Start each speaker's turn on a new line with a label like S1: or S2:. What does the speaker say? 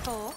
S1: four,